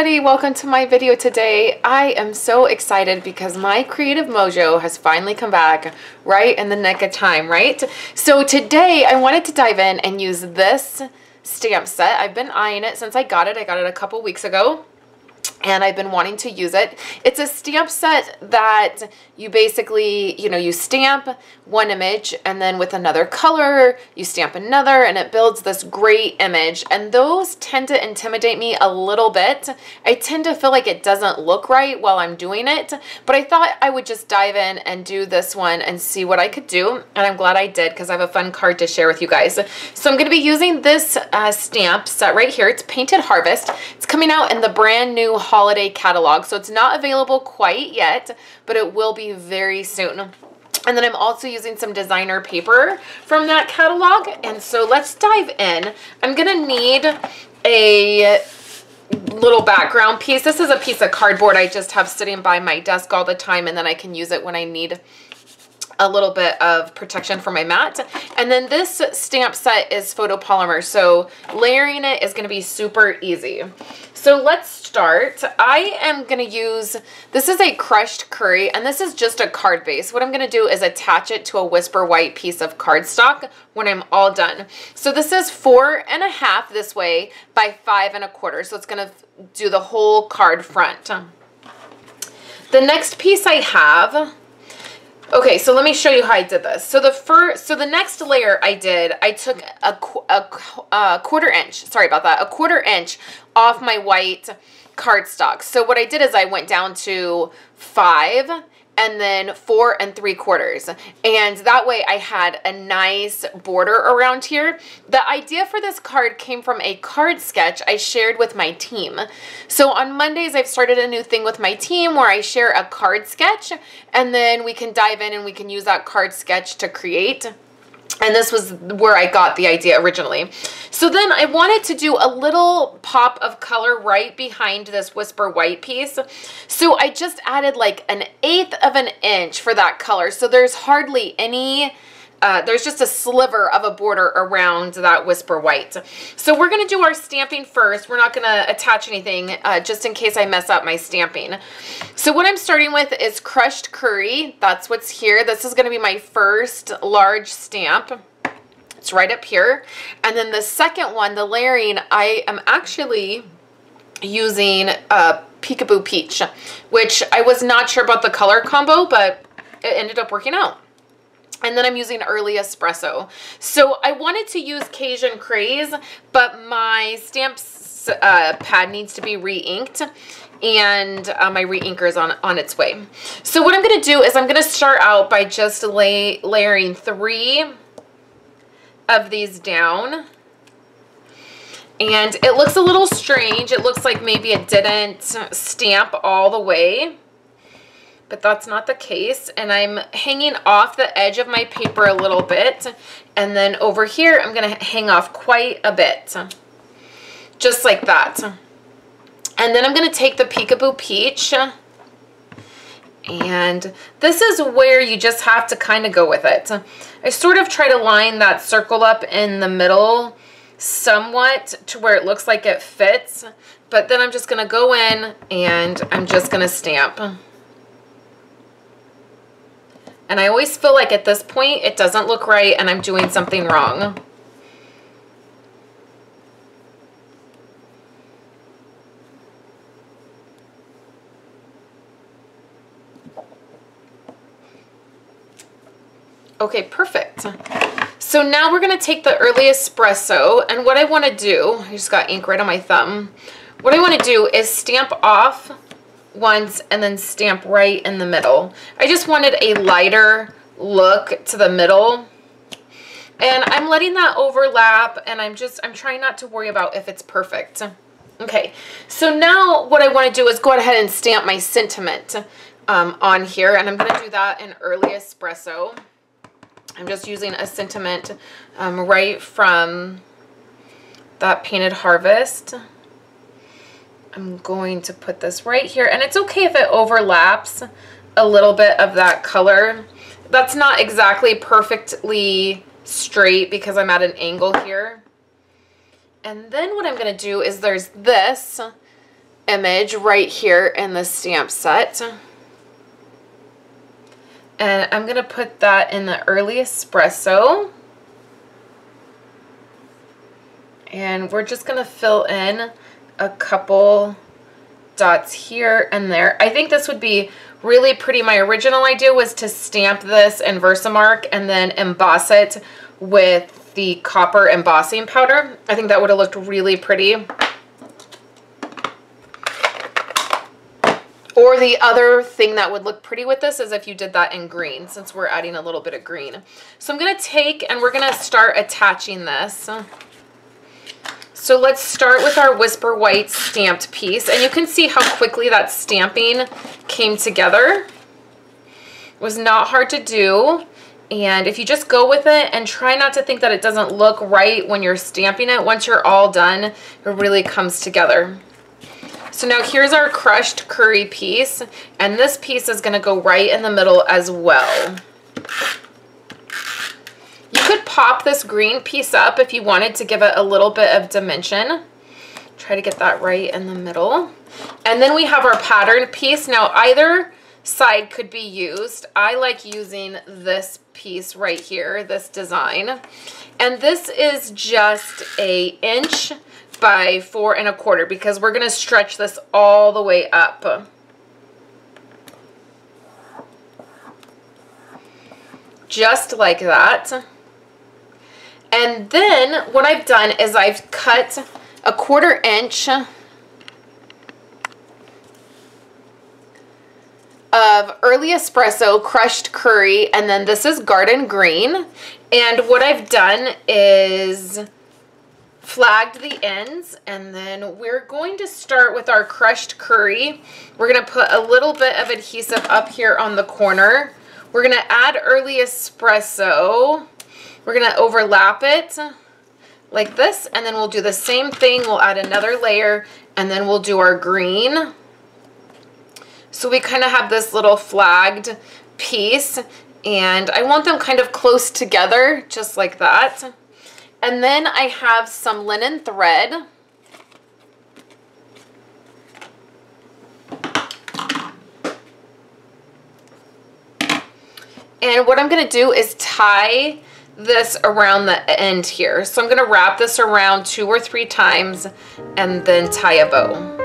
everybody, welcome to my video today. I am so excited because my creative mojo has finally come back right in the nick of time, right? So today I wanted to dive in and use this stamp set. I've been eyeing it since I got it. I got it a couple weeks ago and I've been wanting to use it. It's a stamp set that you basically, you know, you stamp one image and then with another color, you stamp another and it builds this great image. And those tend to intimidate me a little bit. I tend to feel like it doesn't look right while I'm doing it, but I thought I would just dive in and do this one and see what I could do. And I'm glad I did because I have a fun card to share with you guys. So I'm going to be using this uh, stamp set right here. It's Painted Harvest. It's coming out in the brand new holiday catalog. So it's not available quite yet, but it will be very soon. And then I'm also using some designer paper from that catalog. And so let's dive in. I'm to need a little background piece. This is a piece of cardboard I just have sitting by my desk all the time and then I can use it when I need a little bit of protection for my mat. And then this stamp set is photopolymer, so layering it is gonna be super easy. So let's start. I am gonna use, this is a crushed curry, and this is just a card base. What I'm gonna do is attach it to a Whisper White piece of cardstock when I'm all done. So this is four and a half this way by five and a quarter. So it's gonna do the whole card front. The next piece I have Okay, so let me show you how I did this. So the first, so the next layer I did, I took a, a, a quarter inch, sorry about that, a quarter inch off my white cardstock. So what I did is I went down to five and then four and three quarters. And that way I had a nice border around here. The idea for this card came from a card sketch I shared with my team. So on Mondays, I've started a new thing with my team where I share a card sketch and then we can dive in and we can use that card sketch to create and this was where I got the idea originally. So then I wanted to do a little pop of color right behind this Whisper White piece. So I just added like an eighth of an inch for that color. So there's hardly any uh, there's just a sliver of a border around that Whisper White. So we're going to do our stamping first. We're not going to attach anything uh, just in case I mess up my stamping. So what I'm starting with is crushed curry. That's what's here. This is going to be my first large stamp. It's right up here. And then the second one, the layering, I am actually using uh, Peekaboo Peach, which I was not sure about the color combo, but it ended up working out. And then I'm using Early Espresso. So I wanted to use Cajun Craze, but my stamps uh, pad needs to be re-inked and uh, my re-inker is on, on its way. So what I'm going to do is I'm going to start out by just lay, layering three of these down. And it looks a little strange. It looks like maybe it didn't stamp all the way but that's not the case. And I'm hanging off the edge of my paper a little bit. And then over here, I'm to hang off quite a bit. Just like that. And then I'm to take the Peekaboo Peach. And this is where you just have to kind of go with it. I sort of try to line that circle up in the middle somewhat to where it looks like it fits. But then I'm just to go in and I'm just to stamp. And I always feel like at this point, it doesn't look right and I'm doing something wrong. Okay, perfect. So now we're going to take the early espresso and what I want to do, I just got ink right on my thumb. What I want to do is stamp off once and then stamp right in the middle. I just wanted a lighter look to the middle. And I'm letting that overlap and I'm just, I'm trying not to worry about if it's perfect. Okay, so now what I want to do is go ahead and stamp my sentiment um, on here. And I'm going to do that in early espresso. I'm just using a sentiment um, right from that Painted Harvest. I'm going to put this right here. And it's okay if it overlaps a little bit of that color. That's not exactly perfectly straight because I'm at an angle here. And then what I'm going to do is there's this. image right here in the stamp set. And I'm going to put that in the early espresso. And we're just going to fill in a couple dots here and there. I think this would be really pretty. My original idea was to stamp this in Versamark and then emboss it with the copper embossing powder. I think that would have looked really pretty. Or the other thing that would look pretty with this is if you did that in green, since we're adding a little bit of green. So I'm going to take and we're going to start attaching this. So let's start with our Whisper White stamped piece. And you can see how quickly that stamping came together. It was not hard to do. And if you just go with it and try not to think that it doesn't look right when you're stamping it, once you're all done, it really comes together. So now here's our crushed curry piece, and this piece is gonna go right in the middle as well. You could pop this green piece up if you wanted to give it a little bit of dimension. Try to get that right in the middle. And then we have our pattern piece. Now either side could be used. I like using this piece right here, this design. And this is just a inch by four and a quarter because we're going to stretch this all the way up. Just like that. And then what I've done is I've cut a quarter inch of early espresso crushed curry and then this is garden green and what I've done is flagged the ends and then we're going to start with our crushed curry. We're going to put a little bit of adhesive up here on the corner. We're going to add early espresso. We're going to overlap it like this and then we'll do the same thing. We'll add another layer and then we'll do our green. So we kind of have this little flagged piece and I want them kind of close together just like that. And then I have some linen thread. And what I'm going to do is tie this around the end here. So I'm going to wrap this around two or three times and then tie a bow.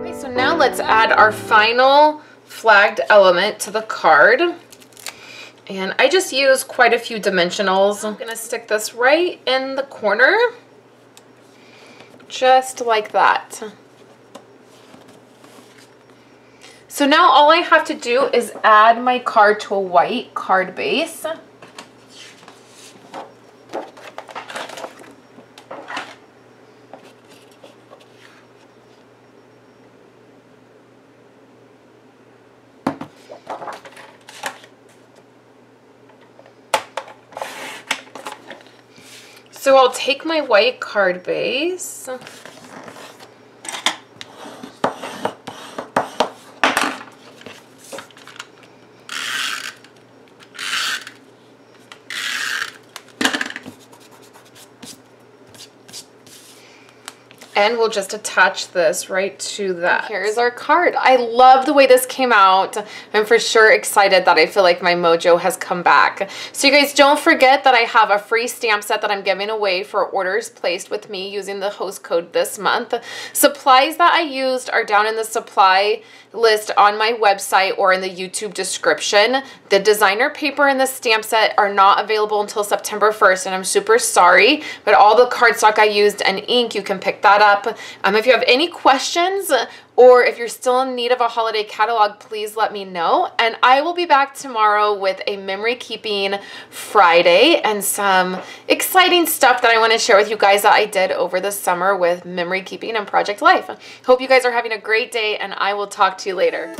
Okay, so now let's add our final flagged element to the card. And I just use quite a few dimensionals. I'm going to stick this right in the corner, just like that. So now all I have to do is add my card to a white card base. So I'll take my white card base. and we'll just attach this right to that. Here's our card. I love the way this came out. I'm for sure excited that I feel like my mojo has come back. So you guys don't forget that I have a free stamp set that I'm giving away for orders placed with me using the host code this month. Supplies that I used are down in the supply list on my website or in the YouTube description. The designer paper and the stamp set are not available until September 1st and I'm super sorry, but all the cardstock I used and ink, you can pick that up. Um, if you have any questions or if you're still in need of a holiday catalog, please let me know. And I will be back tomorrow with a memory keeping Friday and some exciting stuff that I want to share with you guys that I did over the summer with memory keeping and Project Life. Hope you guys are having a great day and I will talk to you later.